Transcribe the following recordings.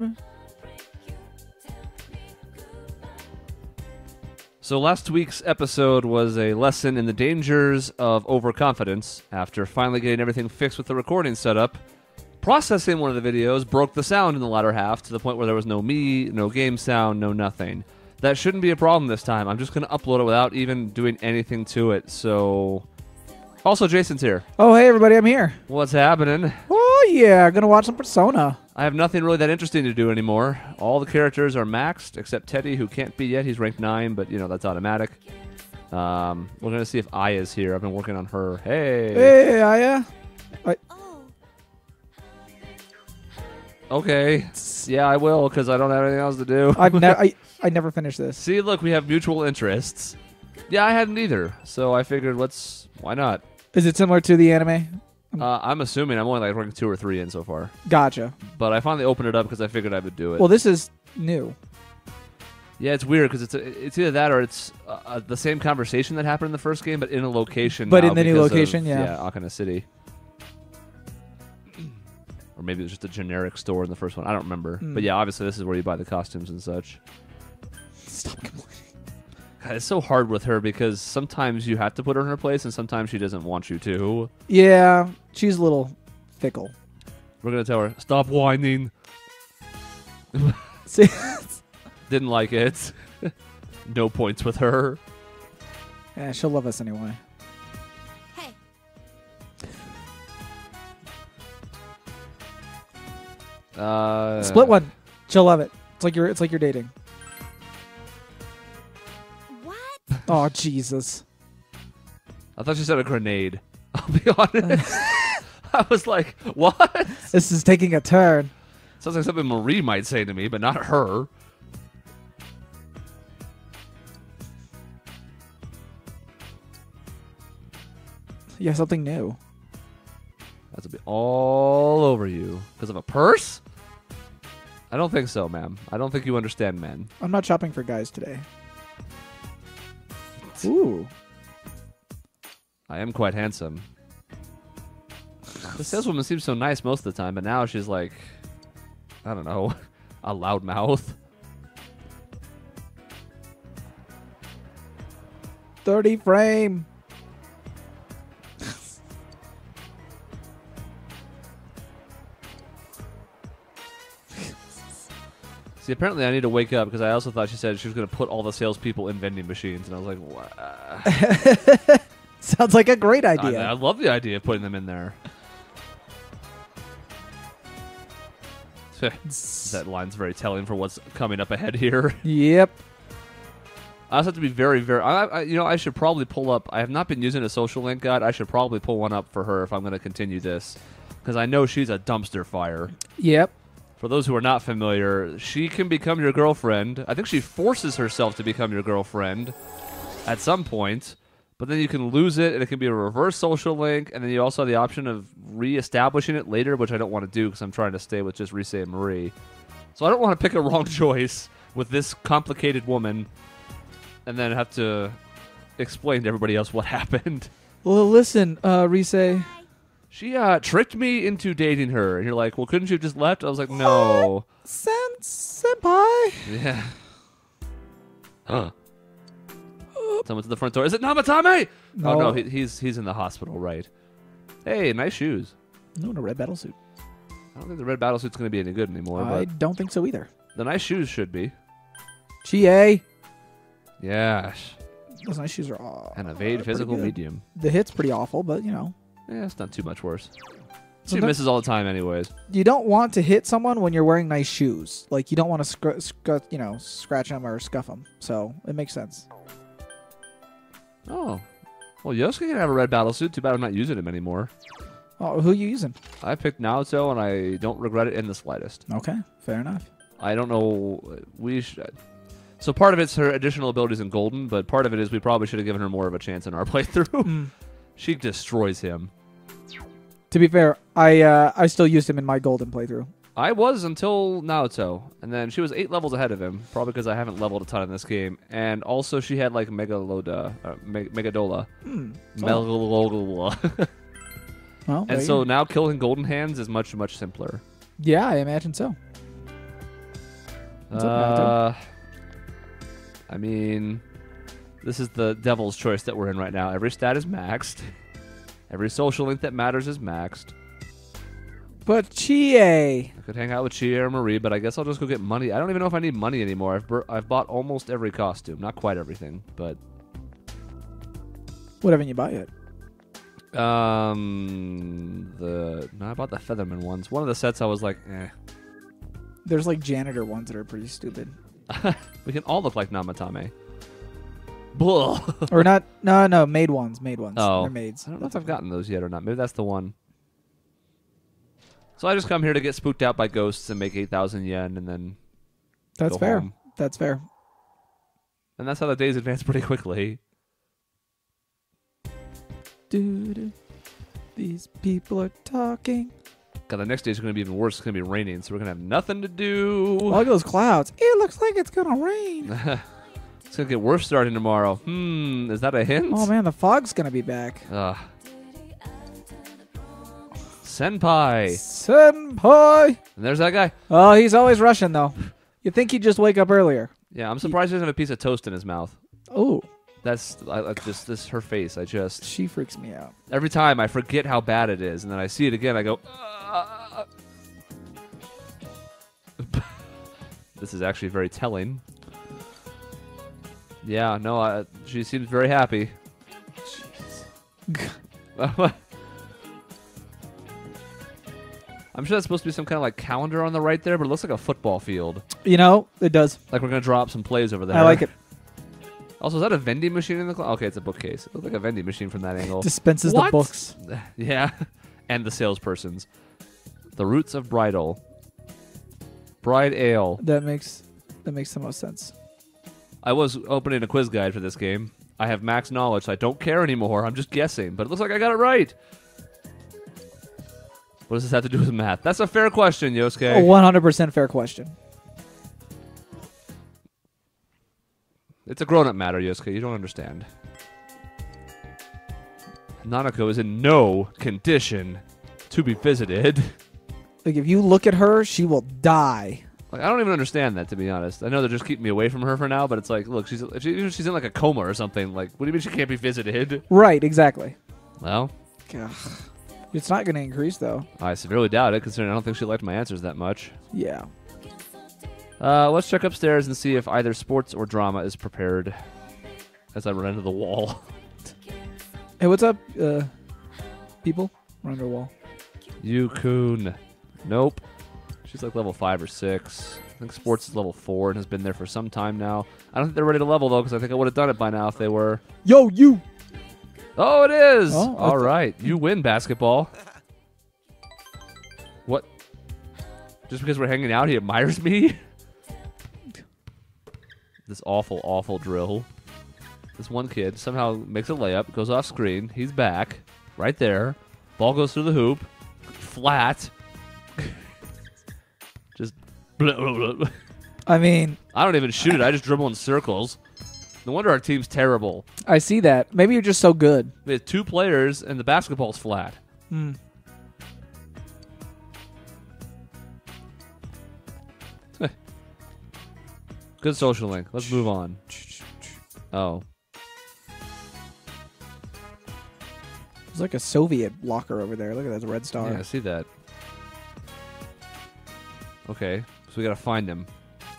Hmm. So last week's episode was a lesson in the dangers of overconfidence. After finally getting everything fixed with the recording setup, processing one of the videos broke the sound in the latter half to the point where there was no me, no game sound, no nothing. That shouldn't be a problem this time. I'm just going to upload it without even doing anything to it. So also Jason's here. Oh, hey everybody, I'm here. What's happening? Oh yeah, gonna watch some Persona. I have nothing really that interesting to do anymore. All the characters are maxed except Teddy, who can't be yet. He's ranked nine, but you know that's automatic. Um, we're gonna see if Aya's here. I've been working on her. Hey. Hey, Aya. Okay. Yeah, I will because I don't have anything else to do. I've ne- I I never finished this. see, look, we have mutual interests. Yeah, I hadn't either, so I figured, let's why not? Is it similar to the anime? Uh, I'm assuming I'm only like ranking two or three in so far, Gotcha. but I finally opened it up because I figured I would do it. Well, this is new. Yeah, it's weird because it's it's either that or it's uh, uh, the same conversation that happened in the first game, but in a location. But now in the new because of- location, yeah. yeah, Okina City, or maybe it was just a generic store in the first one. I don't remember. Hmm. But yeah, obviously this is where you buy the costumes and such. Stop complaining. God, it's so hard with her because sometimes you have to put her in her place, and sometimes she doesn't want you to. Yeah, she's a little fickle. We're gonna tell her stop whining. See, Didn't like it. no points with her. yeah, she'll love us anyway. Hey, Uh, Split one. She'll love it. It's like you're. It's like you're dating. Oh Jesus. I thought she said a grenade. I'll be honest. I was like, what? This is taking a turn. Sounds like something Marie might say to me, but not her. Yeah, something new. That's to be all over you because of a purse. I don't think so, ma'am. I don't think you understand men. I'm not shopping for guys today. Ooh. I am quite handsome. The saleswoman seems so nice most of the time, but now she's like, I don't know, a loud mouth. 30 frame. See, apparently I need to wake up because I also thought she said she was going to put all the salespeople in vending machines, and I was like, what? Sounds like a great I, idea. I love the idea of putting them in there. that line's very telling for what's coming up ahead here. Yep. I also have to be very, very. I, I, you know, I should probably pull up. I have not been using a social link guide. I should probably pull one up for her if I'm going to continue this, because I know she's a dumpster fire. Yep. For those who are not familiar, she can become your girlfriend. I think she forces herself to become your girlfriend at some point, but then you can lose it, and it can be a reverse social link, and then you also have the option of re-establishing it later, which I don't want to do because I'm trying to stay with just Rise and Marie. So I don't want to pick a wrong choice with this complicated woman, and then have to explain to everybody else what happened. Well, listen, uh, Rise. She uh, tricked me into dating her, and you're like, "Well, couldn't you have just left?" I was like, "No." Sen- senpai. Yeah. Huh. Someone's at the front door. Is it Namatame? Oh no, he, he's he's in the hospital, right? Hey, nice shoes. No, in a red battle suit. I don't think the red battle suit's going to be any good anymore, I but don't think so either. the nice shoes should be. GA. Yeah, Those nice shoes are all. and evade pretty physical good. medium. The hit's pretty awful, but you know. Yeah, it's not too much worse. She Sometimes- misses all the time, anyways. You don't want to hit someone when you're wearing nice shoes. Like you don't want to scr- scr- you know, scratch them or scuff them. So it makes sense. Oh, well, Yosuke can have a red battle suit. Too bad I'm not using him anymore. Oh, who are you using? I picked Naoto, and I don't regret it in the slightest. Okay, fair enough. I don't know. We should. So part of it's her additional abilities in Golden, but part of it is we probably should have given her more of a chance in our playthrough. Hmm. she destroys him. To be fair, I uh, I still used him in my golden playthrough. I was until Naoto, and then she was eight levels ahead of him, probably because I haven't leveled a ton in this game. And also, she had like Megaloda, uh, Me- Megadola, Hmm. Megalola. Well, and so now killing Golden Hands is much much simpler. yeah, I imagine so. What's up, Uh, I mean, this is the devil's choice that we're in right now. Every stat is maxed. Every social link that matters is maxed. But Chie. I could hang out with Chie or Marie, but I guess I'll just go get money. I don't even know if I need money anymore. I've bur- I've bought almost every costume, not quite everything, but What haven't you bought yet? um, the no, I bought the Featherman ones. One of the sets I was like, eh. There's like janitor ones that are pretty stupid. we can all look like Namatame. Blah. or not? No, no, maid ones. Maid ones. Oh. They're maids. I don't know if I've gotten those yet or not. Maybe that's the one. So I just come here to get spooked out by ghosts and make 8,000 yen and then That's go fair. home. That's fair. And that's how the days advance pretty quickly. Doo-doo. These people are talking. God, the next day is going to be even worse. It's going to be raining, so we're going to have nothing to do. Look at those clouds. It looks like it's gonna rain. it's to get worse starting tomorrow. Hmm, is that a hint? Oh man, the fog's gonna be back. Ugh. Senpai. Senpai. And there's that guy. Oh, he's always rushing though. You think he'd just wake up earlier? Yeah, I'm surprised he doesn't have a piece of toast in his mouth. Oh, That's I, I just this her face. I just she freaks me out. every time I forget how bad it is, and then I see it again. I go. This is actually very telling. Yeah, no, I, she seems very happy. I'm sure that's supposed to be some kind of like calendar on the right there, but it looks like a football field. You know, it does. Like we're gonna drop some plays over there. I like it. Also, is that a vending machine in the closet? Okay, it's a bookcase. It looks like a vending machine from that angle. Dispenses What? the books. yeah, and the salespersons. The roots of bridal. Bride ale. That makes that makes the most sense. I was opening a quiz guide for this game. I have max knowledge, so I don't care anymore. I'm just guessing, but it looks like I got it right. What does this have to do with math? That's a fair question, Yosuke. A one hundred percent fair question. It's a grown-up matter, Yosuke. You don't understand. Nanako is in no condition to be visited. Like if you look at her, she will die. Like I don't even understand that to be honest. I know they're just keeping me away from her for now, but it's like, look, she's if, she, if she's in like a coma or something. Like, what do you mean she can't be visited? Right, exactly. Well, Ugh. It's not going to increase though. I severely doubt it, considering I don't think she liked my answers that much. Yeah. Uh, let's check upstairs and see if either sports or drama is prepared. As I run into the wall, Hey, what's up, uh, people? We're under a wall. coon. Nope. She's like level five or six. I think sports is level four and has been there for some time now. I don't think they're ready to level though, because I think I would have done it by now if they were. Yo, you. Oh, it is. Oh, All right, you win basketball. What? Just because we're hanging out, he admires me. this awful, awful drill. This one kid somehow makes a layup, goes off screen. He's back, right there. Ball goes through the hoop, flat. Just. Blah, blah, blah. I mean, I don't even shoot it. I just dribble in circles. No wonder our team's terrible. I see that. Maybe you're just so good. We have two players and the basketball's flat. Hmm. Good social link. Let's move on. Oh. There's like a Soviet blocker over there. Look at that red star. Yeah, I see that. Okay, so we gotta find him.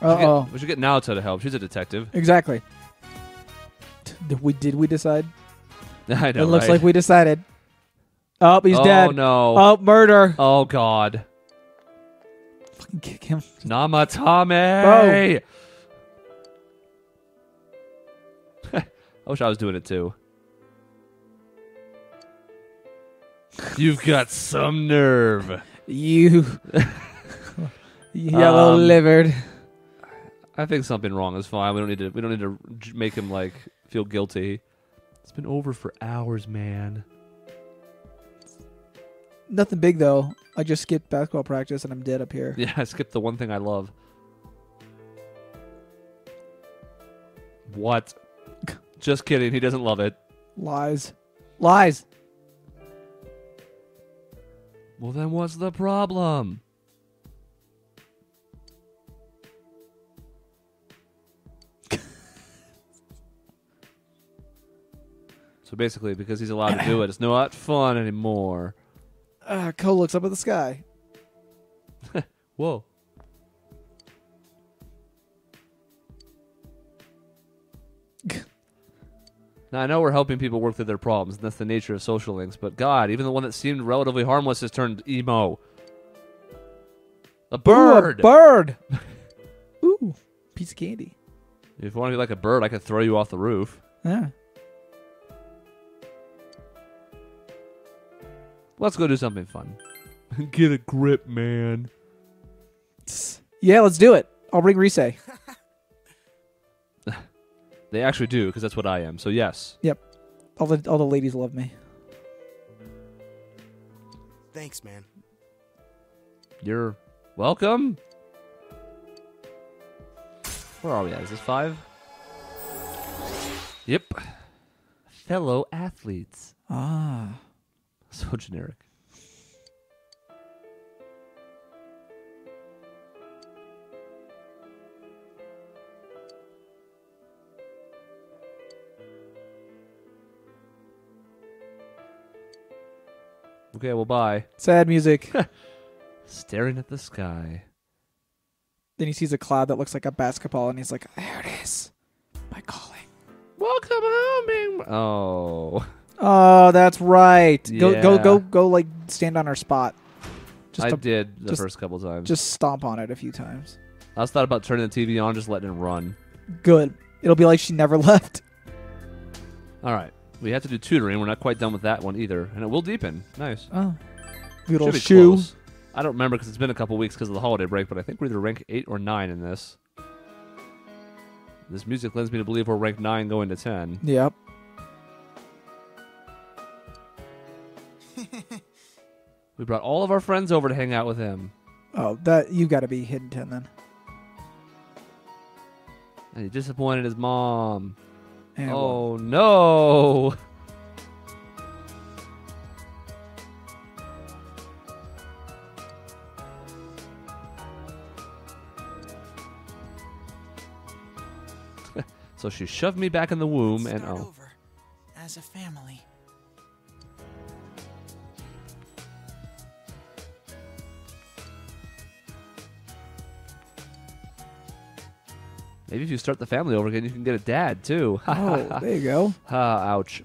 We Uh should get- oh. We should get Naoto to help. She's a detective. Exactly. Did we did we decide? I know. it looks right? like we decided. Oh, he's oh, dead. no. Oh, murder. Oh, God. Fucking kick him. Namatame! I wish I was doing it too. You've got some nerve. You yellow Um, livered. I think something wrong is fine. We don't need to. We don't need to j- make him like feel guilty. It's been over for hours, man. Nothing big though. I just skipped basketball practice and I'm dead up here. Yeah, I skipped the one thing I love. What? Just kidding. He doesn't love it. Lies. Lies. Well, then what's the problem? So basically, because he's allowed to do it, it's not fun anymore. Uh, Kou looks up at the sky. Whoa. now I know we're helping people work through their problems, and that's the nature of social links. But God, even the one that seemed relatively harmless has turned emo. A bird. Ooh, a bird. Ooh, piece of candy. if you want to be like a bird, I could throw you off the roof. Yeah. Let's go do something fun. Get a grip, man. Yeah, let's do it. I'll bring Risei. They actually do, because that's what I am. So yes. Yep. All the all the ladies love me. Thanks, man. You're welcome. Where are we at? Is this five? Yep. Fellow athletes. Ah. So generic. Okay, well, bye. Sad music. Staring at the sky. then he sees a cloud that looks like a basketball, and he's like, "There it is, my calling." Welcome home, Bing. Oh, Oh, that's right. Go go go go! Like stand on our spot. Just I to, did the just- first couple times. just stomp on it a few times. I was thought about turning the TV on, just letting it run. Good. It'll be like she never left. All right, we have to do tutoring. We're not quite done with that one either, and it will deepen. Nice. Oh, good old Should be shoe. close. I don't remember because it's been a couple weeks because of the holiday break, but I think we're either rank eight or nine in this. This music lends me to believe we're ranked nine going to ten. Yep. We brought all of our friends over to hang out with him, Oh, that you got to be hidden ten then. and he disappointed his mom. And well, oh no! so she shoved me back in the womb, and Start oh, over as a family. Maybe if you start the family over again, you can get a dad too. oh, there you go. Ah, ouch.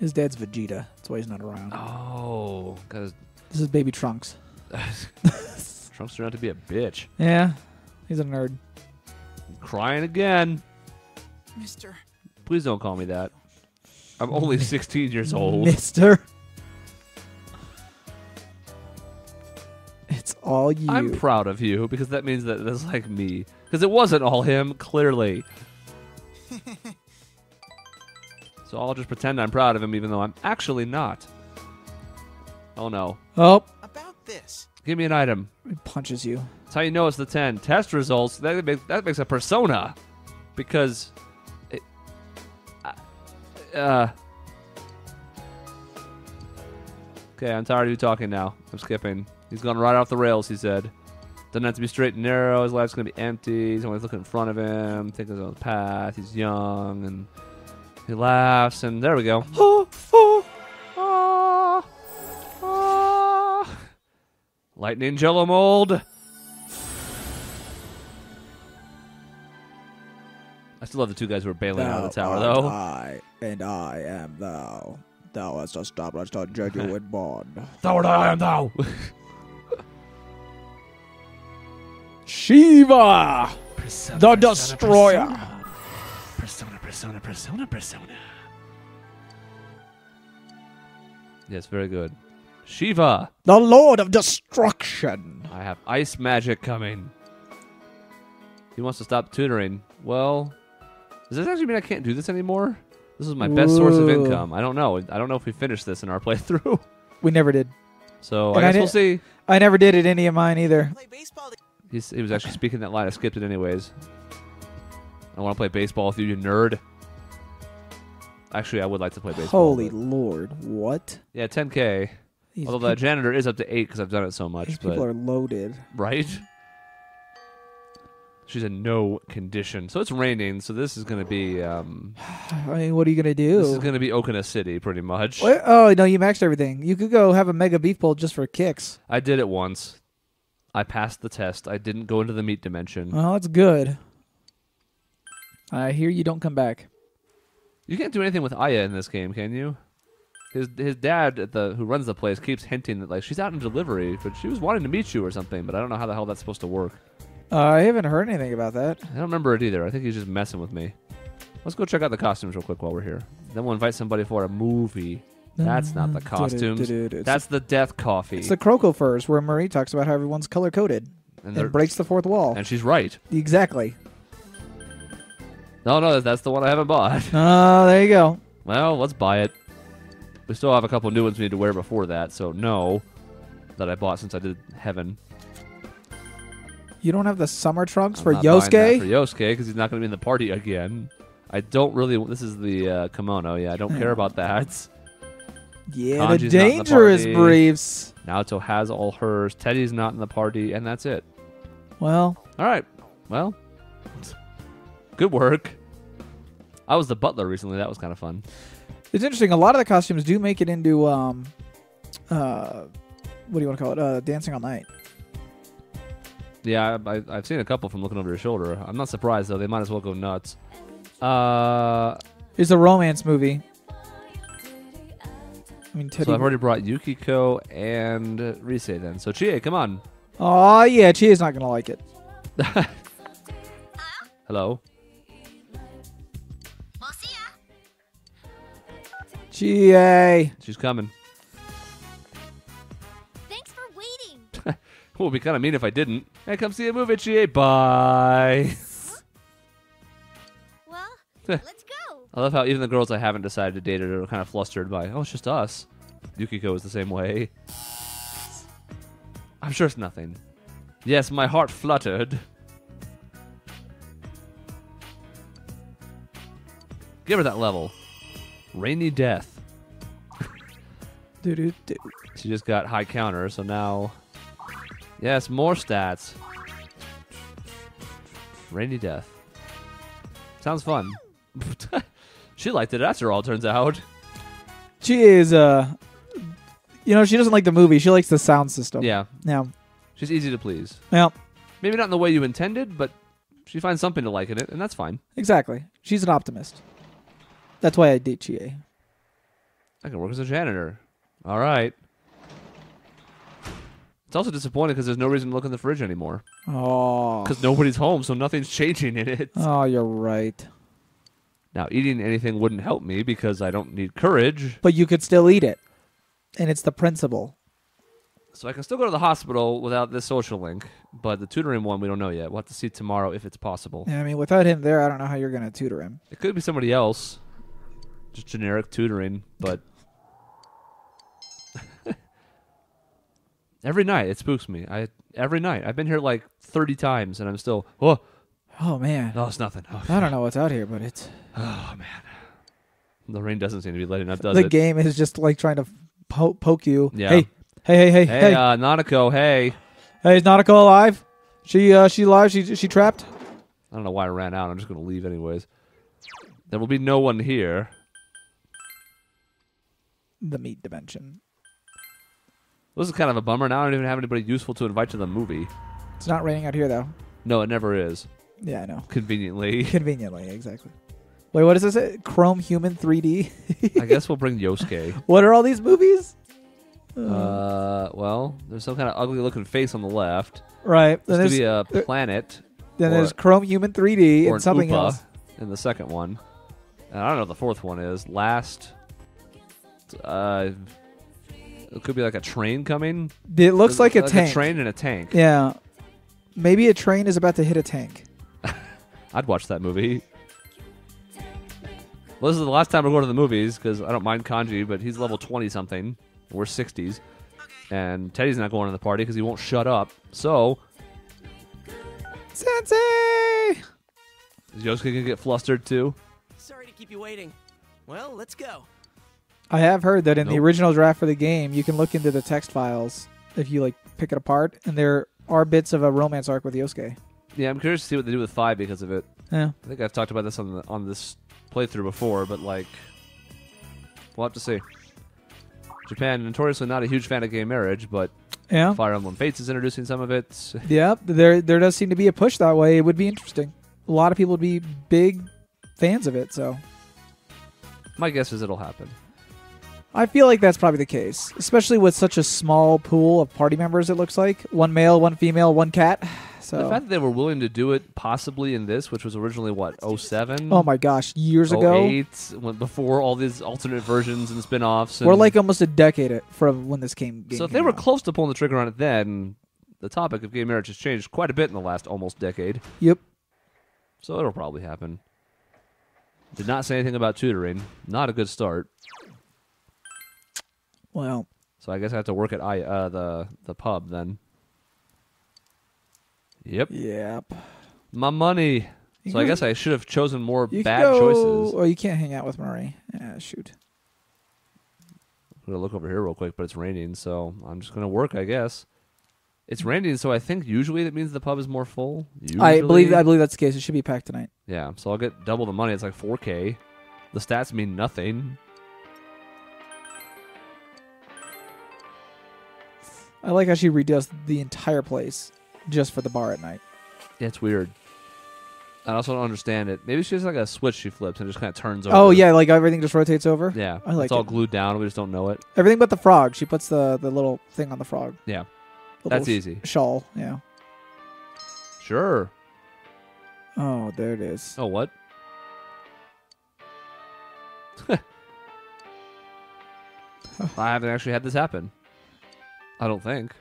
His dad's Vegeta. That's why he's not around. Oh, because This is Baby Trunks. Trunks turned out to be a bitch. Yeah, he's a nerd. Crying again. Mister, Please don't call me that. I'm only 16 years old. Mister. All you. I'm proud of you because that means that that's like me. Because it wasn't all him, clearly. so I'll just pretend I'm proud of him even though I'm actually not. Oh no. oh, about this. Give me an item. he punches you. That's how you know it's the 10. Test results, that, make, that makes a persona. Because. It, uh. Okay, I'm tired of you talking now. I'm skipping. He's gone right off the rails, he said. Doesn't have to be straight and narrow. His life's going to be empty. He's always looking in front of him, thinking his own path. He's young, and he laughs, and there we go. Oh, oh. Ah. Lightning jello mold. I still love the two guys who are bailing out of the tower, though. I, and I am thou. Thou hast established a genuine bond. Thou art I am thou. Shiva, the destroyer. Persona, persona, persona, persona. Yes, very good. Shiva, The Lord of Destruction. I have ice magic coming. He wants to stop tutoring. Well, does this actually mean I can't do this anymore? This is my best source of income. I don't know. I don't know if we finished this in our playthrough. We never did. So And I I guess we'll see. I never did it any of mine either. He's, he was actually speaking that line. I skipped it anyways. I want to play baseball with you, you nerd. Actually, I would like to play baseball. Holy but- Lord, what? Yeah, 10K. These, Although the janitor is up to 8 because I've done it so much. these But, people are loaded. right? She's in no condition. So it's raining. So this is going to be um, I mean, what are you gonna do? this is going to be Okina City, pretty much. What? Oh no, you maxed everything. You could go have a mega beef bowl just for kicks. I did it once. I passed the test. I didn't go into the meat dimension. Well, that's good. I hear you don't come back. You can't do anything with Aya in this game, can you? His his dad at the who runs the place keeps hinting that like she's out in delivery, but she was wanting to meet you or something. But I don't know how the hell that's supposed to work. Uh, I haven't heard anything about that. I don't remember it either. I think he's just messing with me. Let's go check out the costumes real quick while we're here. Then we'll invite somebody for a movie. That's not the mm, costumes. It's, That's the death coffee. it's the Croco furs where Marie talks about how everyone's color coded and, they're- and breaks the fourth wall. and she's right. Exactly. No, no, that's the one I haven't bought. Oh, there you go. Well, let's buy it. We still have a couple new ones we need to wear before that, so no, that I bought since I did Heaven. You don't have the summer trunks I'm for not buying that Yosuke? For Yosuke, because he's not going to be in the party again. I don't really. This is the uh, kimono. Yeah, I don't care hmm. about that. yeah, the Kanji's the dangerous party. briefs. Naoto has all hers. Teddy's not in the party, and that's it. Well, All right. Well, good work. I was the butler recently. That was kind of fun. it's interesting. A lot of the costumes do make it into um, uh, what do you want to call it? Uh, Dancing all night. Yeah, I, I, I've seen a couple from looking over your shoulder. I'm not surprised though. They might as well go nuts. Uh, It's a romance movie. I mean, Teddy. so I've already brought Yukiko and Rise then. So Chie, come on. Oh yeah, Chie's not gonna like it. Hello. Chie. She's coming. Thanks for waiting. It would be kind of mean if I didn't. Hey, come see a movie, Chie. Bye. Well, let's go. I love how even the girls I haven't decided to date are kind of flustered by, oh, it's just us. Yukiko is the same way. I'm sure it's nothing. Yes, my heart fluttered. Give her that level. Rainy Death. She just got high counter, so now. Yes, more stats. Rainy Death. Sounds fun. she liked it after all, turns out. She is uh, you know, she doesn't like the movie. She likes the sound system. Yeah, Yeah. she's easy to please. Yeah. Maybe not in the way you intended, but she finds something to like in it, and that's fine. Exactly. She's an optimist. That's why I date Chie. I can work as a janitor. All right. It's also disappointing because there's no reason to look in the fridge anymore. Oh. Because nobody's home, so nothing's changing in it. Oh, you're right. Now, eating anything wouldn't help me because I don't need courage. But you could still eat it. And it's the principle. So I can still go to the hospital without this social link, but the tutoring one we don't know yet. We'll have to see tomorrow if it's possible. Yeah, I mean, without him there, I don't know how you're going to tutor him. It could be somebody else, just generic tutoring, but every night it spooks me. I every night I've been here like thirty times and I'm still oh Oh, man. no it's nothing. Oh, I don't know what's out here, but it's. oh, man, the rain doesn't seem to be letting up, does the it? game is just like trying to po- poke you. Yeah. Hey, hey, hey, hey, Hey, hey. uh, Nanako, hey. hey, is Nanako alive? She, uh, she alive? She, she trapped? I don't know why I ran out. I'm just gonna leave anyways. There will be no one here. The meat dimension. This is kind of a bummer. Now I don't even have anybody useful to invite to the movie. It's not raining out here, though. No, it never is. Yeah, I know. Conveniently. Conveniently, exactly. Wait, what is this? Say? Chrome Human 3D? I guess we'll bring Yosuke. what are all these movies? Uh, well, there's some kind of ugly looking face on the left. right. Then There's to be a planet then or- there's Chrome Human 3D or and an something else. in the second one. And I don't know what the fourth one is. Last, uh, it could be like a train coming. It looks like a like tank. A train and a tank. Yeah. Maybe a train is about to hit a tank. I'd watch that movie. Well, this is the last time we're going to the movies because I don't mind Kanji, but he's level 20 something. We're 60s. And Teddy's not going to the party because he won't shut up. So, Sensei! is Yosuke going to get flustered too? Sorry to keep you waiting. Well, let's go. I have heard that in the original draft for the game, you can look into the text files if you like pick it apart, and there are bits of a romance arc with Yosuke. Yeah, I'm curious to see what they do with five because of it. Yeah. I think I've talked about this on the, on this playthrough before, but like, we'll have to see. Japan notoriously not a huge fan of gay marriage, but Yeah. Fire Emblem Fates is introducing some of it. Yeah. There there does seem to be a push that way. It would be interesting. A lot of people would be big fans of it. So My guess is it'll happen. I feel like that's probably the case, especially with such a small pool of party members. It looks like one male, one female, one cat. So. The fact that they were willing to do it possibly in this, which was originally what 07, Oh my gosh, years ago. 08, when before all these alternate versions and spin-offs. We're like almost a decade from when this came. Game so if came they were out. close to pulling the trigger on it then, the topic of gay marriage has changed quite a bit in the last almost decade. Yep. So it'll probably happen. Did not say anything about tutoring. Not a good start. Well, So I guess I have to work at I uh, the the pub then. Yep, yep. my money. You So I can- guess I should have chosen more you can bad go- choices. Oh, you can't hang out with Marie. Yeah, shoot. I'm gonna look over here real quick, but it's raining, so I'm just gonna work, I guess. It's raining, so I think usually that means the pub is more full. I believe I believe that's the case. It should be packed tonight. Yeah, so I'll get double the money. It's like 4K. The stats mean nothing. I like how she redoes the entire place just for the bar at night. Yeah, it's weird. I also don't understand it. Maybe she has like a switch she flips and just kind of turns oh, over. Oh yeah, like everything just rotates over. Yeah, I like it's all it. glued down. We just don't know it. Everything but the frog. She puts the the little thing on the frog. Yeah, The that's easy. sh- shawl. Yeah. Sure. Oh, there it is. Oh, what? I haven't actually had this happen. I don't think.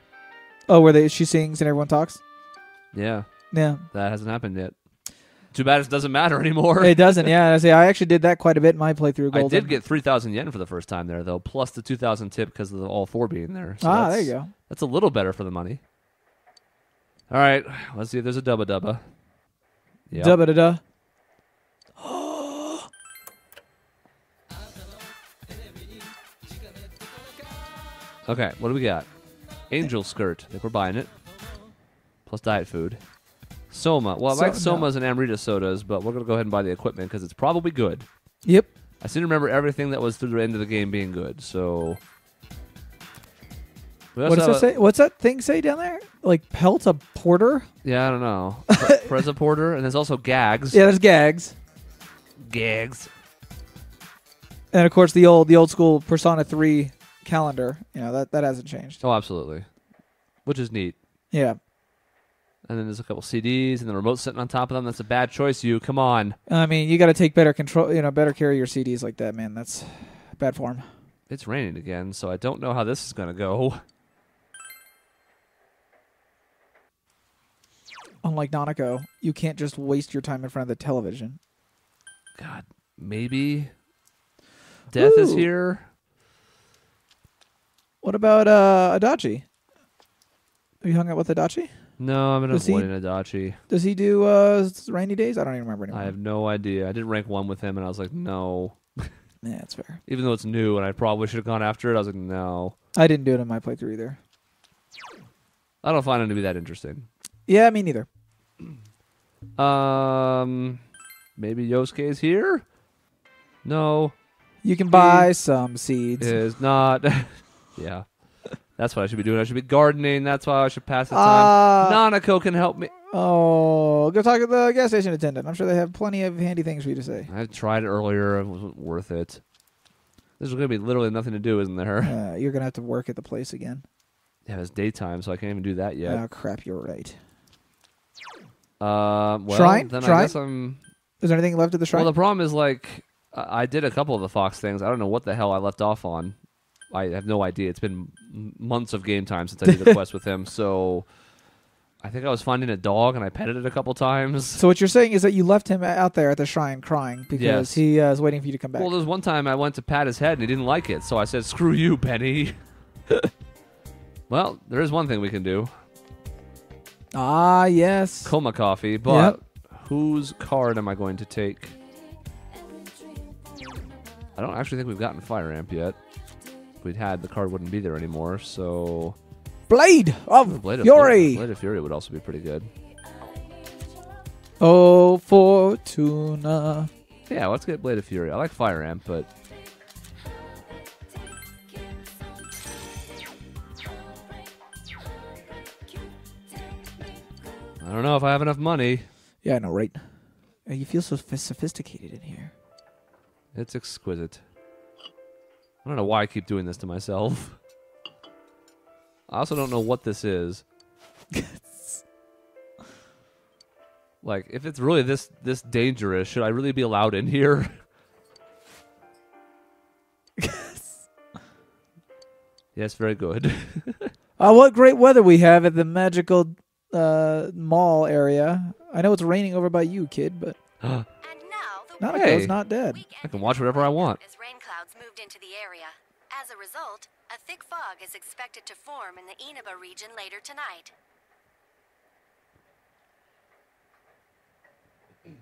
Oh, where they she sings and everyone talks. Yeah, Yeah, that hasn't happened yet. Too bad it doesn't matter anymore. it doesn't. Yeah, I say I actually did that quite a bit in my playthrough. of I did get 3,000 yen for the first time there, though, plus the 2,000 tip because of the all four being there. So ah, there you go. That's a little better for the money. All right, let's see if there's a dubba dubba. Yeah. Dubba da da. Okay, what do we got? Angel skirt. I think we're buying it. Plus diet food. Soma. Well, I So- like no. Somas and Amrita sodas, but we're going to go ahead and buy the equipment because it's probably good. Yep. I seem to remember everything that was through the end of the game being good, so. What does that a- say? What's that thing say down there? Like pelt a porter? Yeah, I don't know. Pre- Preza Porter, and there's also gags. Yeah, there's gags, Gags. and of course the old the old school Persona Three calendar. You know that that hasn't changed. Oh, absolutely. Which is neat. Yeah. And then there's a couple CDs, and the remote sitting on top of them. That's a bad choice, you. Come on. I mean, you got to take better control. You know, better care of your CDs like that, man. That's bad form. It's raining again, so I don't know how this is going to go. Unlike Nanako, you can't just waste your time in front of the television. God, maybe death is here. What about uh, Adachi? Have you hung out with Adachi? No, I'm Does he- avoiding Adachi. Does he do uh, rainy days? I don't even remember anymore. I have no idea. I did rank one with him, and I was like, no. Yeah, that's fair. Even though it's new, and I probably should have gone after it, I was like, no. I didn't do it in my playthrough either. I don't find him to be that interesting. Yeah, me neither. Um, maybe Yosuke is here. No, You can buy some seeds. is not. yeah, that's what I should be doing. I should be gardening. That's why I should pass the time. Nanako can help me. Oh, go talk to the gas station attendant. I'm sure they have plenty of handy things for you to say. I tried it earlier. It wasn't worth it. There's going to be literally nothing to do, isn't there? Uh, you're gonna have to work at the place again. Yeah, it's daytime, so I can't even do that yet. Oh crap, you're right. Uh, well, Shrine? then I guess I'm. Is there anything left at the shrine? Well, the problem is like I did a couple of the Fox things. I don't know what the hell I left off on. I have no idea. It's been months of game time since I did the quest with him. So I think I was finding a dog and I petted it a couple times. so what you're saying is that you left him out there at the shrine crying because Yes. he uh, is waiting for you to come back. Well, there's one time I went to pat his head and he didn't like it, so I said, "Screw you, Penny." well, there is one thing we can do: ah, yes. coma coffee. But whose card am I going to take? I don't actually think we've gotten Fire Amp yet. We'd had, the card wouldn't be there anymore. So Blade of Blade of Fury. Blade of Fury would also be pretty good. Oh, Fortuna. Yeah, let's get Blade of Fury. I like Fire Amp, but I don't know if I have enough money. Yeah, I know, right? You feel so soph- sophisticated in here. It's exquisite. I don't know why I keep doing this to myself. I also don't know what this is. like, if it's really this this dangerous, should I really be allowed in here? yes, very good. Uh, what great weather we have at the magical uh, mall area. I know it's raining over by you, kid, but And now the Nanako's Hey. not dead. I can watch whatever I want. As rain clouds moved into the area. As a result, a thick fog is expected to form in the Inaba region later tonight.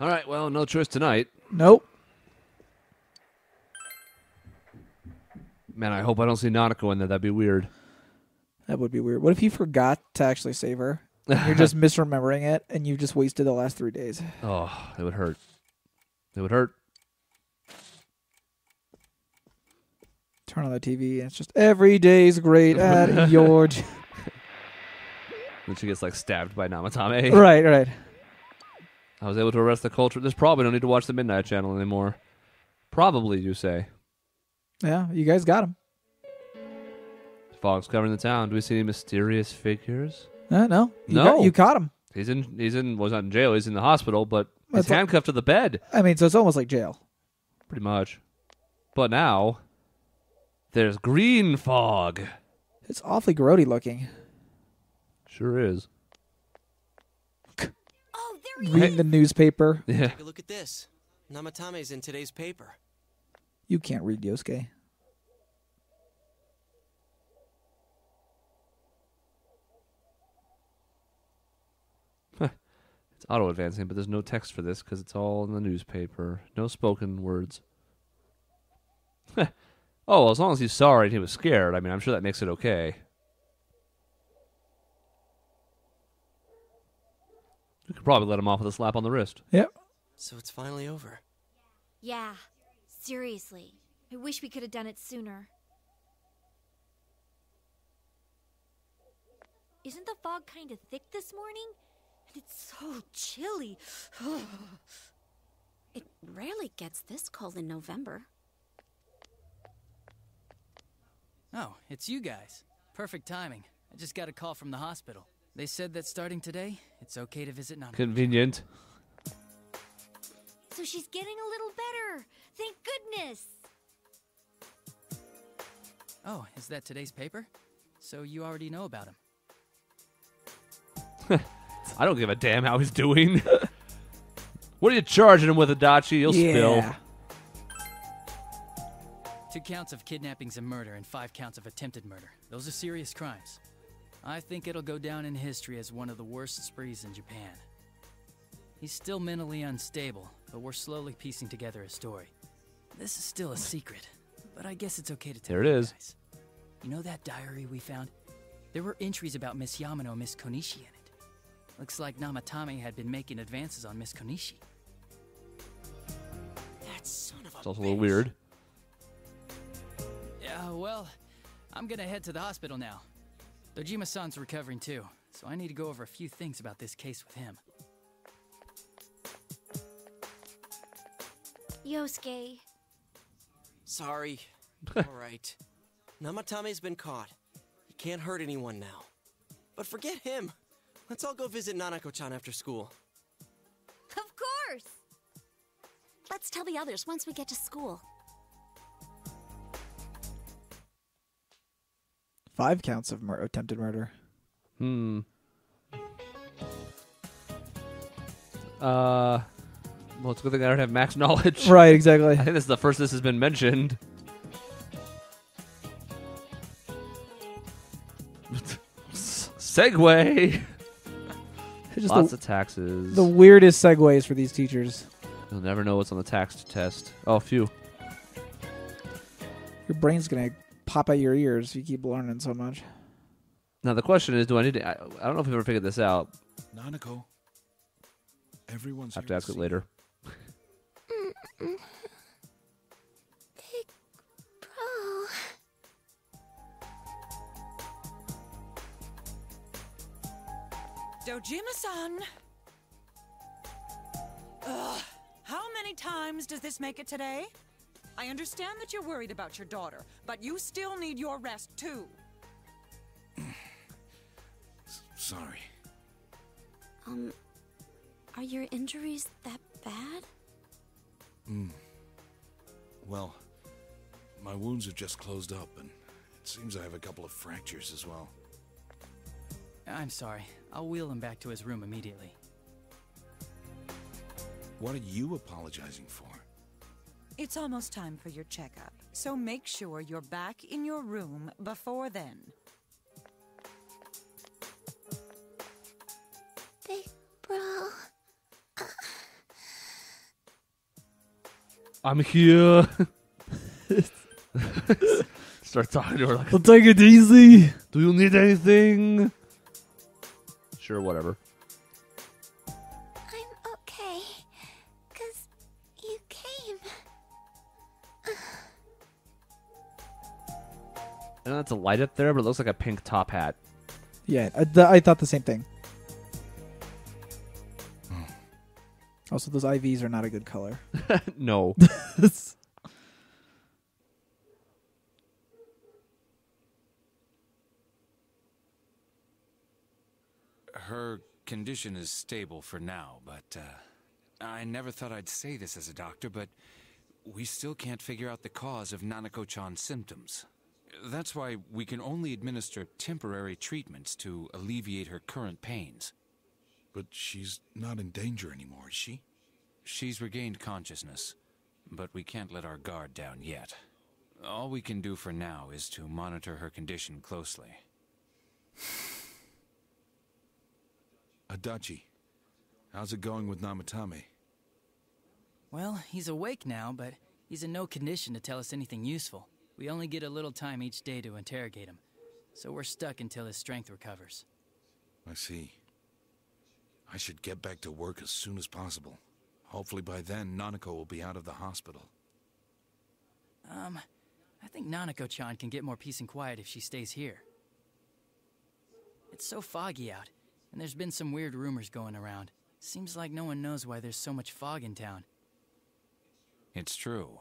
All right, well, no choice tonight. Nope. Man, I hope I don't see Nanako in there. That'd be weird. That would be weird. What if you forgot to actually save her? You're just misremembering it, and you've just wasted the last three days. Oh, it would hurt. It would hurt. Turn on the TV, and it's just every day's great at your. j-" When she gets like stabbed by Namatame. right, right. I was able to arrest the culture. There's probably no need to watch the Midnight Channel anymore. Probably, you say. Yeah, you guys got him. Fog's covering the town. Do we see any mysterious figures? Uh, no, you No. got- you caught him. He's in. He's in. Was not in jail. He's in the hospital, but he's That's like- handcuffed to the bed, I mean, so it's almost like jail. pretty much. But now, there's green fog. It's awfully grody looking. Sure is. Oh, there he Reading the newspaper. Yeah. Take a look at this. Namatame's in today's paper. You can't read Yosuke. It's auto advancing, but there's no text for this because it's all in the newspaper. No spoken words. Oh, well, as long as he's sorry and he was scared, I mean, I'm sure that makes it okay. We could probably let him off with a slap on the wrist. Yep. So it's finally over. Yeah, seriously. I wish we could have done it sooner. Isn't the fog kind of thick this morning? And it's so chilly. It rarely gets this cold in November. Oh, it's you guys. Perfect timing. I just got a call from the hospital. They said that starting today, it's okay to visit Nana. Convenient. So she's getting a little better. Thank goodness. Oh, is that today's paper? So you already know about him. I don't give a damn how he's doing. what are you charging him with, Adachi? You'll spill. Two counts of kidnappings and murder, and five counts of attempted murder. Those are serious crimes. I think it'll go down in history as one of the worst sprees in Japan. He's still mentally unstable, but we're slowly piecing together a story. This is still a secret, but I guess it's okay to tell There it you is. guys. You know that diary we found? There were entries about Miss Yamano and Miss Konishi in it. Looks like Namatame had been making advances on Miss Konishi. That son of a It's also a little bitch. weird. Yeah, well, I'm gonna head to the hospital now. Dojima san's recovering too, so I need to go over a few things about this case with him. Yosuke, Sorry. All right. Namatame's been caught. He can't hurt anyone now. But forget him. Let's all go visit Nanako-chan after school. of course. Let's tell the others once we get to school. Five counts of mur- attempted murder. Hmm. Uh, well, it's a good thing I don't have max knowledge. Right, exactly. I think this is the first this has been mentioned. Segue. Just Lots the, of taxes. the weirdest segues for these teachers. You'll never know what's on the tax test. Oh, phew. Your brain's gonna pop out your ears if you keep learning so much. Now the question is, do I need to? I, I don't know if we've ever figured this out. Nanako. Everyone's I have to ask see it later. Big bro. Dojima-san! Ugh, how many times does this make it today? I understand that you're worried about your daughter, but you still need your rest too. Sorry. Um, are your injuries that bad? Hmm. Well, my wounds are just closed up, and it seems I have a couple of fractures as well. I'm sorry. I'll wheel him back to his room immediately. What are you apologizing for? It's almost time for your checkup, so make sure you're back in your room before then. Big bro. I'm here. Start talking to her like, I'll take it easy. "Do you need anything?" Sure, whatever. I know that's a light up there, but it looks like a pink top hat. Yeah, I, th- I thought the same thing. Also, those IVs are not a good color. no. Her condition is stable for now, but uh, I never thought I'd say this as a doctor, but we still can't figure out the cause of Nanako chan's symptoms. That's why we can only administer temporary treatments to alleviate her current pains. But she's not in danger anymore, is she? She's regained consciousness, but we can't let our guard down yet. All we can do for now is to monitor her condition closely. Adachi, how's it going with Namatame? Well, he's awake now, but he's in no condition to tell us anything useful. We only get a little time each day to interrogate him, so we're stuck until his strength recovers. I see. I should get back to work as soon as possible. Hopefully by then, Nanako will be out of the hospital. Um, I think Nanako-chan can get more peace and quiet if she stays here. It's so foggy out, and there's been some weird rumors going around. Seems like no one knows why there's so much fog in town. It's true.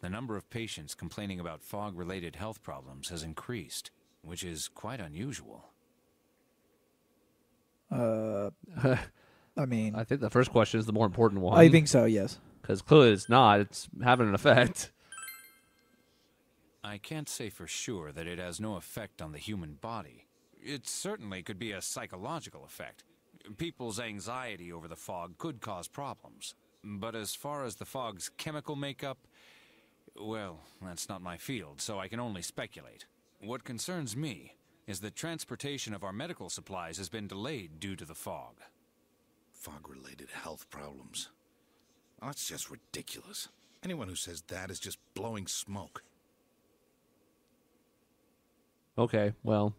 The number of patients complaining about fog related health problems has increased, which is quite unusual. Uh, I mean, I think the first question is the more important one. I think so. Yes. because clearly it's not. It's having an effect. I can't say for sure that it has no effect on the human body. It certainly could be a psychological effect. People's anxiety over the fog could cause problems. But as far as the fog's chemical makeup, well, that's not my field, so I can only speculate. What concerns me is that transportation of our medical supplies has been delayed due to the fog. Fog related health problems. Oh, that's just ridiculous. Anyone who says that is just blowing smoke. Okay, well.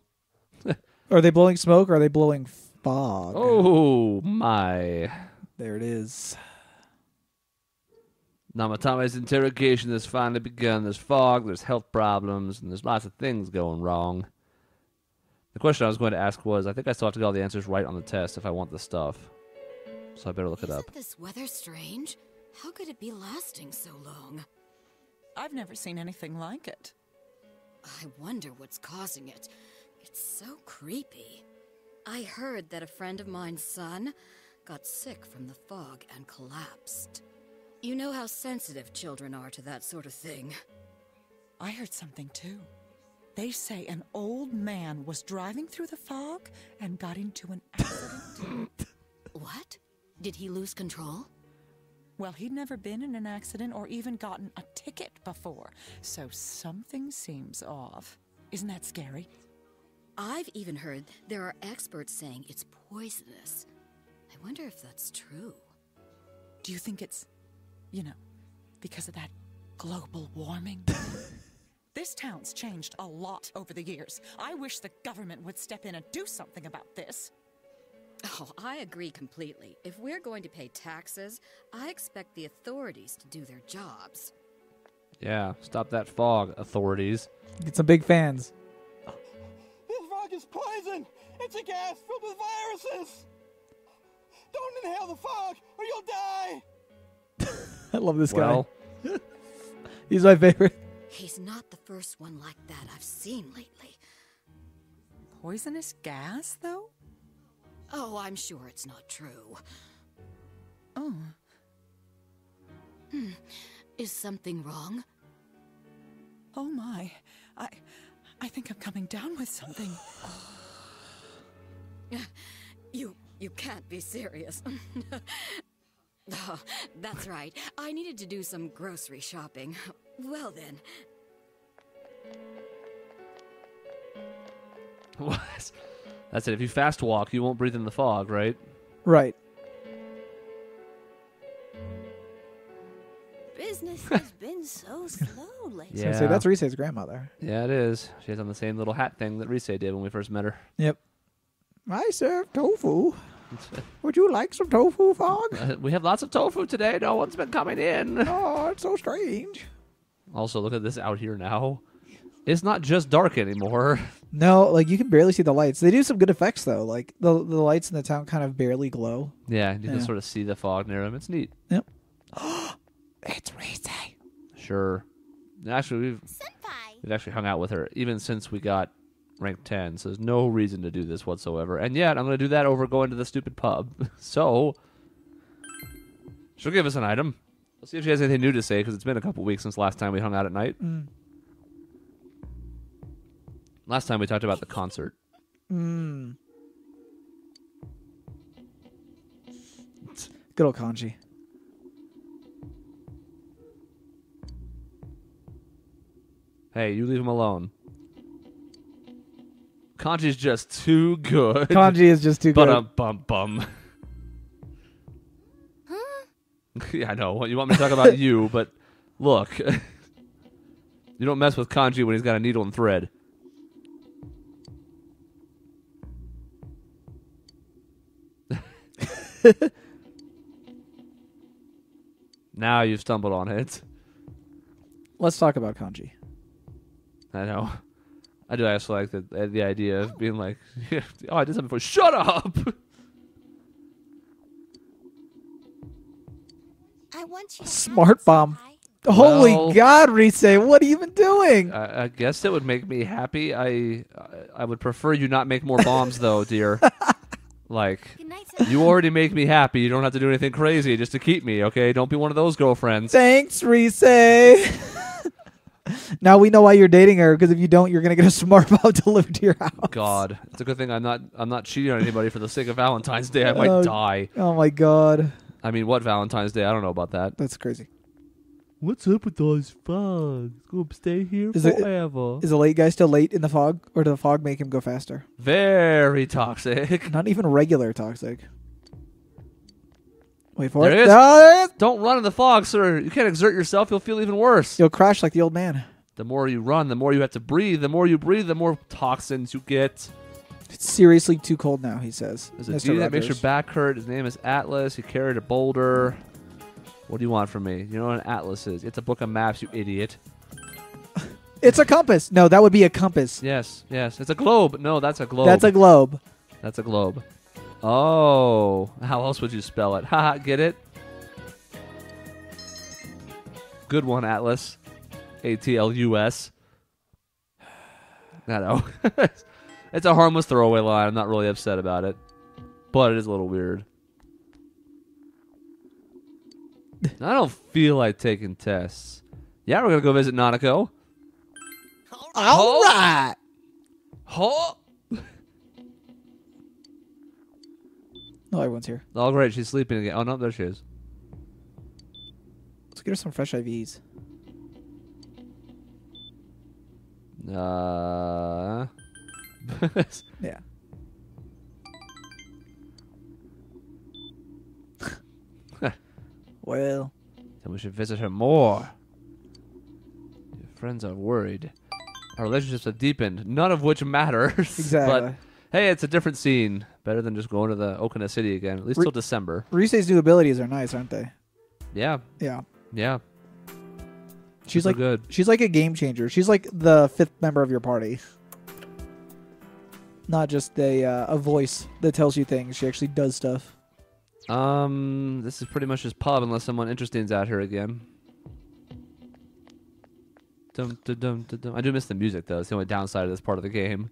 Are they blowing smoke or are they blowing fog? Oh my. There it is. Namatame's interrogation has finally begun. There's fog, there's health problems, and there's lots of things going wrong. The question I was going to ask was I think I still have to get all the answers right on the test if I want the stuff. So I better look it up. Isn't this weather strange? How could it be lasting so long? I've never seen anything like it. I wonder what's causing it. It's so creepy. I heard that a friend of mine's son got sick from the fog and collapsed. You know how sensitive children are to that sort of thing. I heard something too. They say an old man was driving through the fog and got into an accident. What? Did he lose control? well, he'd never been in an accident or even gotten a ticket before, so something seems off. Isn't that scary? I've even heard there are experts saying it's poisonous. I wonder if that's true. Do you think it's, you know, because of that global warming? this town's changed a lot over the years. I wish the government would step in and do something about this. Oh, I agree completely. If we're going to pay taxes, I expect the authorities to do their jobs. Yeah, stop that fog, authorities. Get some big fans. This fog is poison! It's a gas filled with viruses! Don't inhale the fog or you'll die! I love this Well, guy. He's my favorite. He's not the first one like that I've seen lately. Poisonous gas, though? Oh, I'm sure it's not true. Oh. Hmm. Is something wrong? Oh my. I I think I'm coming down with something. You you can't be serious. oh, that's right. I needed to do some grocery shopping. Well then, what? That's it. If you fast walk, you won't breathe in the fog, right? Right. Business has been so slow lately. So say that's Rise's grandmother. Yeah, it is. She has on the same little hat thing that Rise did when we first met her. Yep. I serve tofu. Would you like some tofu, Fog? Uh, we have lots of tofu today. No one's been coming in. Oh, it's so strange. Also, look at this out here now. It's not just dark anymore. No, like you can barely see the lights. They do some good effects though. Like the the lights in the town kind of barely glow. Yeah, you can Yeah. sort of see the fog near them. It's neat. Yep. it's Rise. Sure. Actually, we've Senpai. we've actually hung out with her even since we got rank ten. So there's no reason to do this whatsoever. And yet, I'm going to do that over going to the stupid pub. so she'll give us an item. Let's see if she has anything new to say because it's been a couple weeks since last time we hung out at night. Mm. Last time we talked about the concert. Mm. Good old Kanji. Hey, you leave him alone. Kanji's just too good. Kanji is just too but good. um, bum bum. yeah, I know. You want me to talk about you, but look, you don't mess with Kanji when he's got a needle and thread. now you've stumbled on it. Let's talk about Kanji. I know. I do actually like the uh, the idea of being like, "Oh, I did something before." Shut up. I want you Smart bomb. Holy Well- God, Rise, what are you even doing? I, I guess it would make me happy. I I would prefer you not make more bombs, though, dear. like, you already make me happy. You don't have to do anything crazy just to keep me. Okay, don't be one of those girlfriends. Thanks, Rise. now we know why you're dating her because if you don't, you're gonna get a smart bomb delivered to your house. God, it's a good thing I'm not I'm not cheating on anybody for the sake of Valentine's Day. I might Oh, die. Oh my God, I mean, what Valentine's Day? I don't know about that. that's crazy. What's up with those fogs? Gonna stay here Is it- forever. Is the late guy still late in the fog, or does the fog make him go faster? Very toxic. Not even regular toxic. Wait for There it. it is. There it is. Don't run in the fog, sir. You can't exert yourself. You'll feel even worse. You'll crash like the old man. The more you run, the more you have to breathe. The more you breathe, the more toxins you get. It's seriously too cold now. He says. There's a Mr. dude that makes your Rogers. back hurt. His name is Atlas. He carried a boulder. What do you want from me? You know what an atlas is? It's a book of maps, you idiot. It's a compass. No, that would be a compass. Yes, yes. It's a globe. No, that's a globe. That's a globe. That's a globe. Oh, how else would you spell it? Haha, get it? Good one, Atlas. A T L U S. I know. it's a harmless throwaway line. I'm not really upset about it, but it is a little weird. I don't feel like taking tests. Yeah, we're gonna go visit Nanako. All right. Oh, Oh, everyone's here. oh, great. She's sleeping again. Oh no, there she is. Let's get her some fresh IVs. Uh, Yeah. well, then we should visit her more. Your friends are worried. Our relationships have deepened, none of which matters. Exactly. but hey, it's a different scene. Better than just going to the Okina City again, at least Re- till December. Rise's new abilities are nice, aren't they? Yeah, Yeah. yeah. She's Super like good. she's like a game changer. She's like the fifth member of your party. Not just a uh, a voice that tells you things. She actually does stuff. Um, this is pretty much just pub unless someone interesting's out here again. Dum, dum, dum, dum, dum. I do miss the music though. It's the only downside of this part of the game.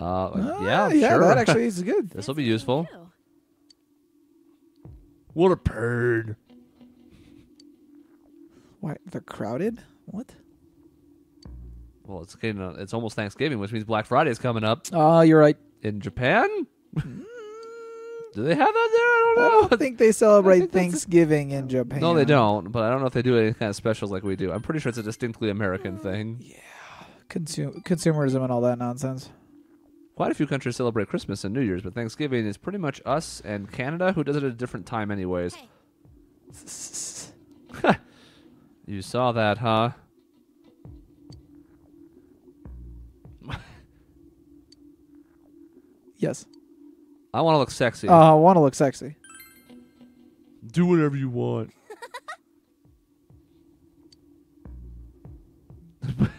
Uh, yeah, Ah, yeah, sure. that actually is good. this will be useful. What a pain. Why they're crowded? What? Well, it's getting, uh, it's almost Thanksgiving, which means Black Friday is coming up Oh, you're right. in Japan. do they have that there? I I don't know. don't think they celebrate think that's- Thanksgiving in Japan. No, they don't. But I don't know if they do any kind of specials like we do. I'm pretty sure it's a distinctly American thing. Yeah. Consum- consumerism and all that nonsense. Quite a few countries celebrate Christmas and New Year's, but Thanksgiving is pretty much us and Canada, who does it at a different time, anyways. you saw that, huh? Yes. I want to look sexy. Uh, I want to look sexy. Do whatever you want.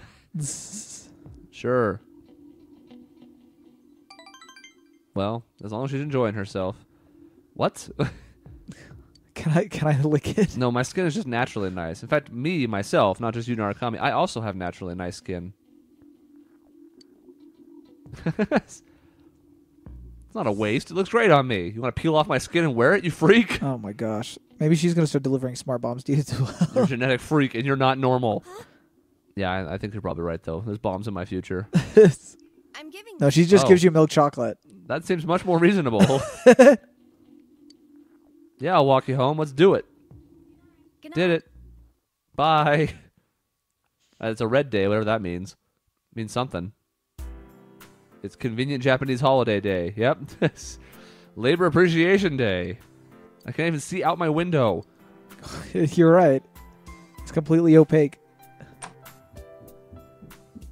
Sure. Well, as long as she's enjoying herself. What? Can I can I lick it? no, my skin is just naturally nice. In fact, me myself, not just you, Narukami, I also have naturally nice skin. it's not a waste. It looks great on me. You want to peel off my skin and wear it, you freak? Oh my gosh. Maybe she's gonna start delivering smart bombs to you too. You're a genetic freak, and you're not normal. Yeah, I, I think you're probably right, though. There's bombs in my future. I'm giving no, she just Oh. gives you milk chocolate. That seems much more reasonable. yeah, I'll walk you home. Let's do it. Did it. Bye. It's a red day, whatever that means. means something. It's convenient Japanese holiday day. Yep. Labor Appreciation Day. I can't even see out my window. You're right. It's completely opaque.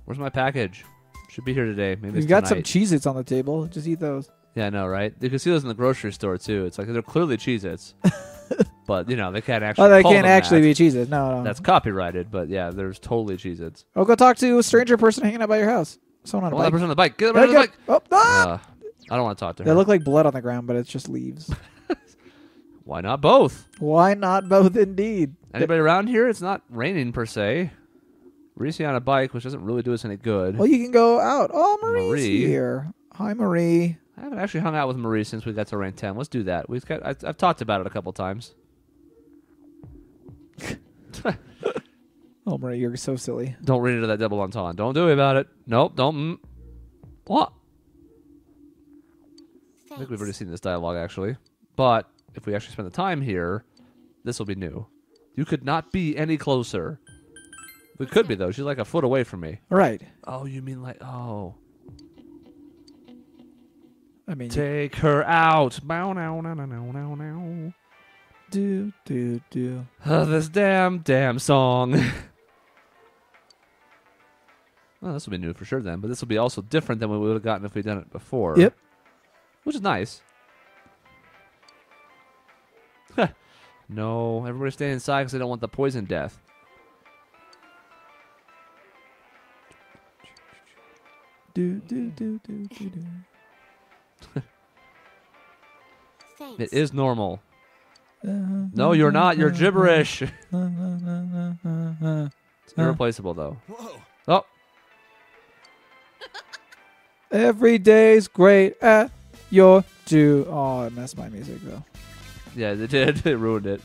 Where's my package? Should be here today. Maybe We've it's got some tonight. Cheez-Its on the table. Just eat those. Yeah, I know, right? You can see those in the grocery store too. It's like they're clearly Cheez-Its, but you know they can't actually. Oh, they call can't them actually that. be Cheez-Its. No, no. That's copyrighted, but yeah, there's totally Cheez-Its. Oh, go talk to a stranger person hanging out by your house. Someone on a Oh, that bike. person on the bike. Get of the bike. Oh, ah! Uh, I don't want to talk to her. They her. look like blood on the ground, but it's just leaves. Why not both? Why not both? Indeed. Anybody around here? It's not raining per se. Rise on a bike, which doesn't really do us any good. Well, you can go out. Oh, Marie's Marie. here. Hi, Marie. I haven't actually hung out with Marie since we got to rank ten. Let's do that. We've got. I, I've talked about it a couple times. Oh, Marie, you're so silly. Don't read into that double entendre. Don't do it about it. Nope. Don't. Mm. What? I think we've already seen this dialogue actually. But if we actually spend the time here, this will be new. You could not be any closer. We could be though. She's like a foot away from me. Right. Oh, you mean like oh. I mean, Take her out. Bow now now now now now now. do do do. Oh, this damn damn song. well, this will be new for sure then, but this will be also different than what we would have gotten if we'd done it before. Yep. Which is nice. no, everybody stay inside because they don't want the poison death. Do do do do do do. Thanks. It is normal. No, you're not. You're gibberish. It's irreplaceable though. Whoa. Oh, Every day's great at your do. Oh, I messed my music though. yeah, they did. They ruined it.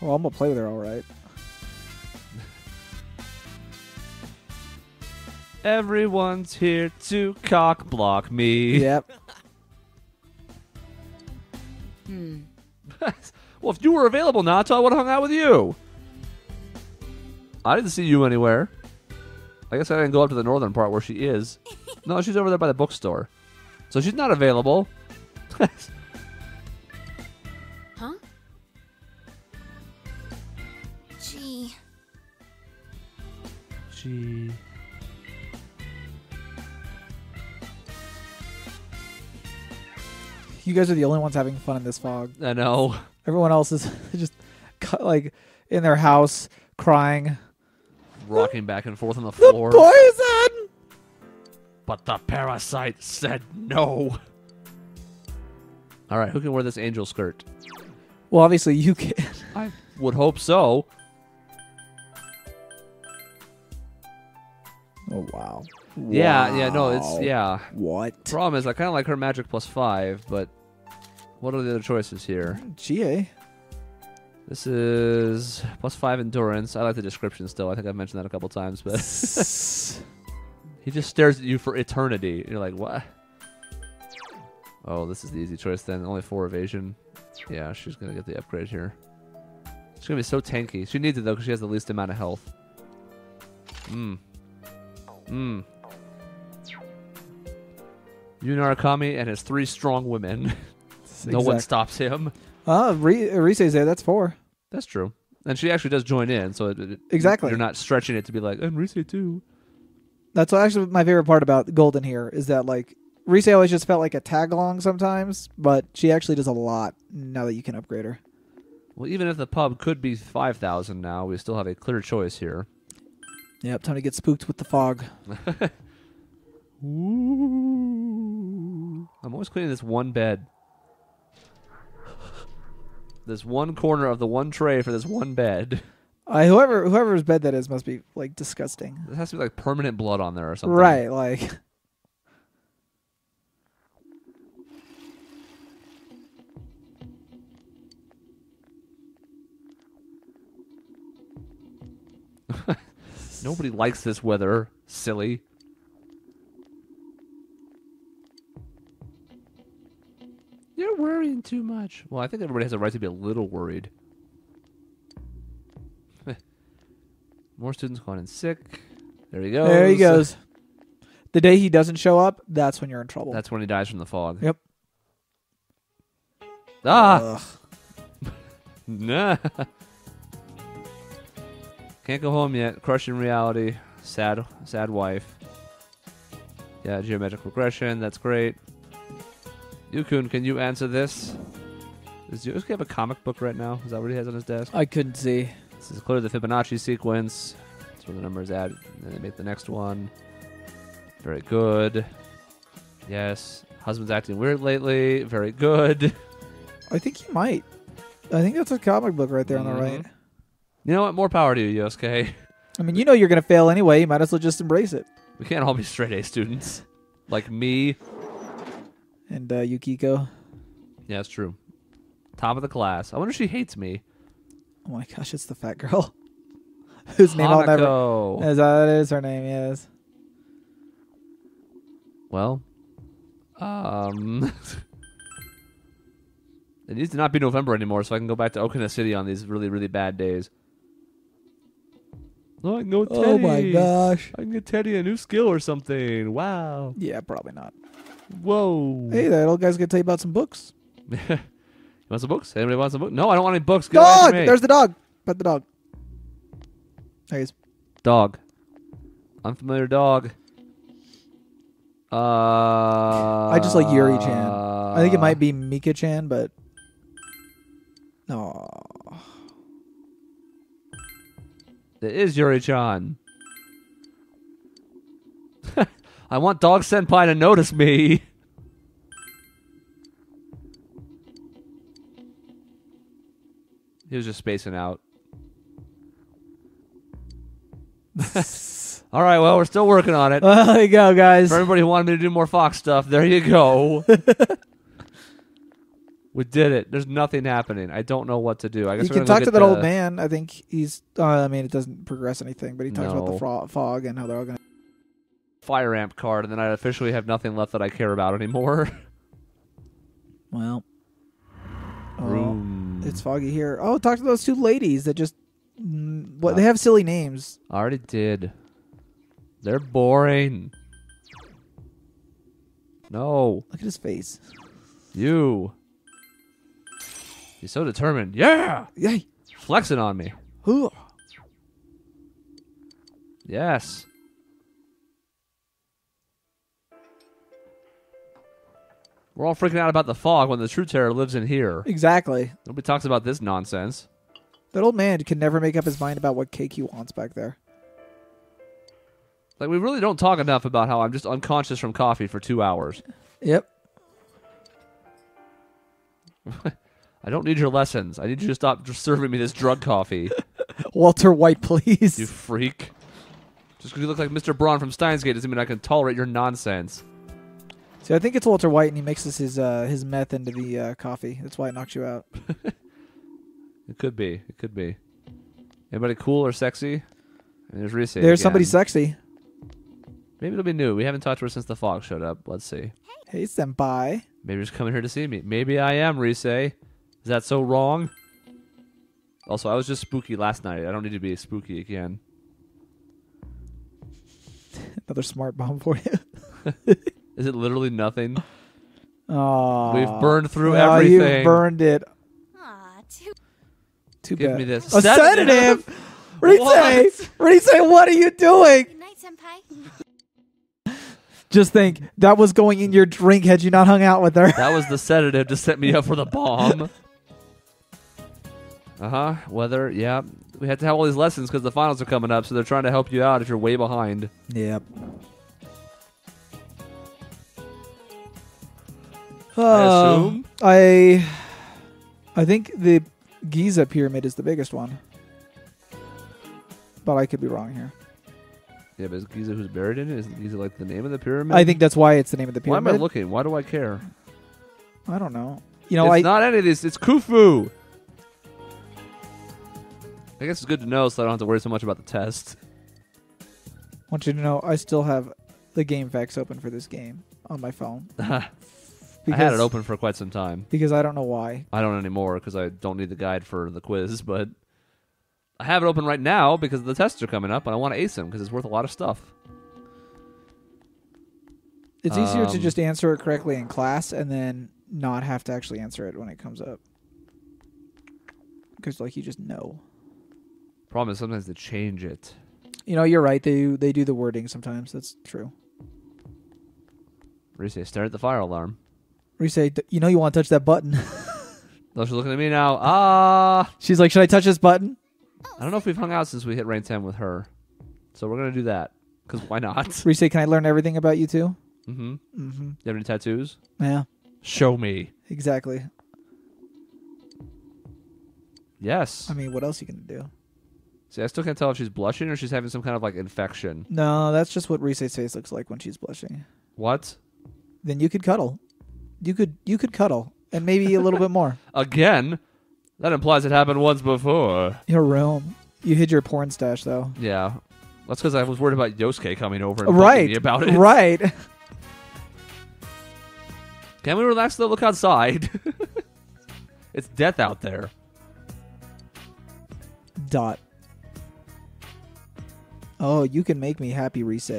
Well, I'm gonna play with her all right. Everyone's here to cock block me. Yep. Hmm. well, if you were available, Naoto, I would have hung out with you. I didn't see you anywhere. I guess I didn't go up to the northern part where she is. No, she's over there by the bookstore. So she's not available. Huh? Gee, Gee. You guys are the only ones having fun in this fog. I know. Everyone else is just like in their house crying. Rocking back and forth on the The floor. poison. But the parasite said no. All right, who can wear this angel skirt? Well, obviously you can. I would hope so. Oh wow. Yeah, yeah, no, it's yeah. What? Problem is, I kind of like her magic plus five, but what are the other choices here? GA. This is plus five endurance. I like the description still. I think I've mentioned that a couple times, but he just stares at you for eternity. You're like, what? Oh, this is the easy choice then. Only four evasion. Yeah, she's gonna get the upgrade here. She's gonna be so tanky. She needs it though because she has the least amount of health. Hmm. Hmm. Yu Narukami and his three strong women. no one stops him. Uh, Re- Rise's there. That's four. That's true. And she actually does join in, so it, it- Exactly. You're not stretching it to be like, and Rise too. That's actually my favorite part about Golden here is that like Rise always just felt like a tag along sometimes, but she actually does a lot now that you can upgrade her. Well, even if the pub could be 5,000 now, we still have a clear choice here. Yep, time to get spooked with the fog. Ooh. I'm always cleaning this one bed. This one corner of the one tray for this one bed. I whoever whoever's bed that is must be like disgusting. There has to be like permanent blood on there or something. Right, like Nobody likes this weather. Silly. You're worrying too much. Well, I think everybody has a right to be a little worried. More students calling in sick. There he goes. there he goes. The day he doesn't show up, that's when you're in trouble. That's when he dies from the fog. Yep. Ah! nah. Can't go home yet. Crushing reality. Sad, sad wife. Yeah, geometric regression. That's great. Yukun, can you answer this? Does Yosuke have a comic book right now? Is that what he has on his desk? I couldn't see. This is clearly the Fibonacci sequence. That's where the numbers add. And then they make the next one. Very good. Yes. Husband's acting weird lately. Very good. I think he might. I think that's a comic book right there on the right. Mhm. You know what? More power to you, Yosuke. I mean, you know you're gonna fail anyway. You might as well just embrace it. We can't all be straight A students. Like me. And uh, Yukiko. Yeah, it's true. Top of the class. I wonder if she hates me. Oh my gosh, it's the fat girl. Whose name I'll never. Is that is her name? Yes. Well, um, it needs to not be November anymore, so I can go back to Okina City on these really, really bad days. Oh, I can go Teddy. Oh my gosh. I can get Teddy a new skill or something. Wow. Yeah, probably not. Whoa. Hey, that old guy's gonna tell you about some books. you want some books? Anybody want some books? No, I don't want any books. Get Dog! There's the dog. Pet the dog. There he is. Dog. Unfamiliar dog. Uh, I just like Yuri Chan. I think it might be Mika Chan, but no. It is Yuri Chan. I want Dog Senpai to notice me. He was just spacing out. All right, well, we're still working on it. Well, there you go, guys. For everybody who wanted me to do more Fox stuff, there you go. we did it. There's nothing happening. I don't know what to do. I guess You can talk to that old man. I think he's. Uh, I mean, it doesn't progress anything, but he talks about the fro- fog and how they're all gonna. Fire amp card, and then I officially have nothing left that I care about anymore. Well, oh, Room. it's foggy here. Oh, talk to those two ladies that just. Mm, what they have silly names. I already did. They're boring. No, Look at his face. you. He's so determined. Yeah, Yay! flexing on me. Ooh. Yes. We're all freaking out about the fog when the true terror lives in here. Exactly. Nobody talks about this nonsense. That old man can never make up his mind about what cake he wants back there. Like we really don't talk enough about how I'm just unconscious from coffee for two hours. Yep. I don't need your lessons. I need you to stop serving me this drug coffee. Walter White, please. you freak. Just because you look like Mr. Braun from Steins Gate doesn't mean I can tolerate your nonsense. See, I think it's Walter White, and he mixes his uh, his meth into the uh, coffee. That's why it knocks you out. It could be. It could be. Anybody cool or sexy? And there's Rise. There's somebody sexy. Maybe it'll be new. We haven't talked to her since the fog showed up. Let's see. Hey, senpai. Maybe she's coming here to see me. Maybe I am, Rise. Is that so wrong? Also, I was just spooky last night. I don't need to be spooky again. Another smart bomb for you. Is it literally nothing? Oh, We've burned through oh, everything. You burned it. Aw, too. Too Give bad. me this. A Sedative? sedative. Rise, What? Rise, what are you doing? Good night, Senpai. Just think that was going in your drink had you not hung out with her. That was the sedative to set me up for the bomb. Uh huh. Weather. Yeah. We had to have all these lessons because the finals are coming up, so they're trying to help you out if you're way behind. Yep. I Uh, assume. I I think the Giza pyramid is the biggest one. But I could be wrong here. Yeah, but is Giza who's buried in it? Is Giza like the name of the pyramid? I think that's why it's the name of the pyramid. Why am. I looking? Why do I care? I don't know. You know, it's I not any of this. It's Khufu. I guess it's good to know, so I don't have to worry so much about the test. want you to know I still have the game facts open for this game on my phone. I had it open for quite some time. Because I don't know why. I don't anymore because I don't need the guide for the quiz, but I have it open right now because the tests are coming up and I want to ace them because it's worth a lot of stuff. It's easier to Um, just answer it correctly in class and then not have to actually answer it when it comes up. Because like you just know. Problem is sometimes they change it. You know, you're right. They do, they do the wording sometimes. That's true. Rise, stare at the fire alarm. We say, you know, you want to touch that button. Oh, she's looking at me now. Ah! She's like, should I touch this button? I don't know if we've hung out since we hit rank 10 with her. So we're going to do that. Because why not? We say, can I learn everything about you too? mm-hmm. Mm-hmm. You have any tattoos? Yeah, Show me. exactly. Yes. I mean, what else are you gonna do? See, I still can't tell if she's blushing or she's having some kind of like infection. No, that's just what Rise's face looks like when she's blushing. What? Then you could cuddle. You could you could cuddle and maybe a little bit more. Again? That implies it happened once before. Your room. You hid your porn stash though. Yeah. That's because I was worried about Yosuke coming over and Right. me about it. Right. Can we relax though? Look outside. it's death out there. Dot. Oh, you can make me happy, Rise.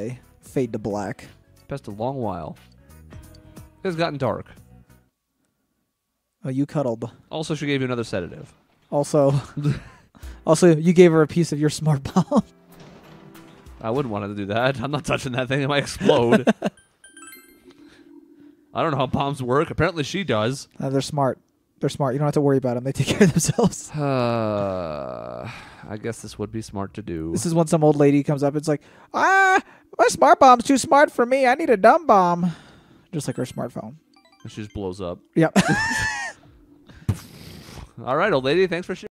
Fade to black. Past a long while. It's gotten dark. Oh, you cuddled. Also, she gave you another sedative. Also, also, you gave her a piece of your smart bomb. I wouldn't want to do that. I'm not touching that thing. It might explode. I don't know how bombs work. Apparently, she does. Uh, they're smart. They're smart. You don't have to worry about them. They take care of themselves. Uh, I guess this would be smart to do. This is when some old lady comes up. It's like, ah, my smart bomb's too smart for me. I need a dumb bomb. Just like her smartphone. And she just blows up. Yep. All right, old lady. Thanks for sharing.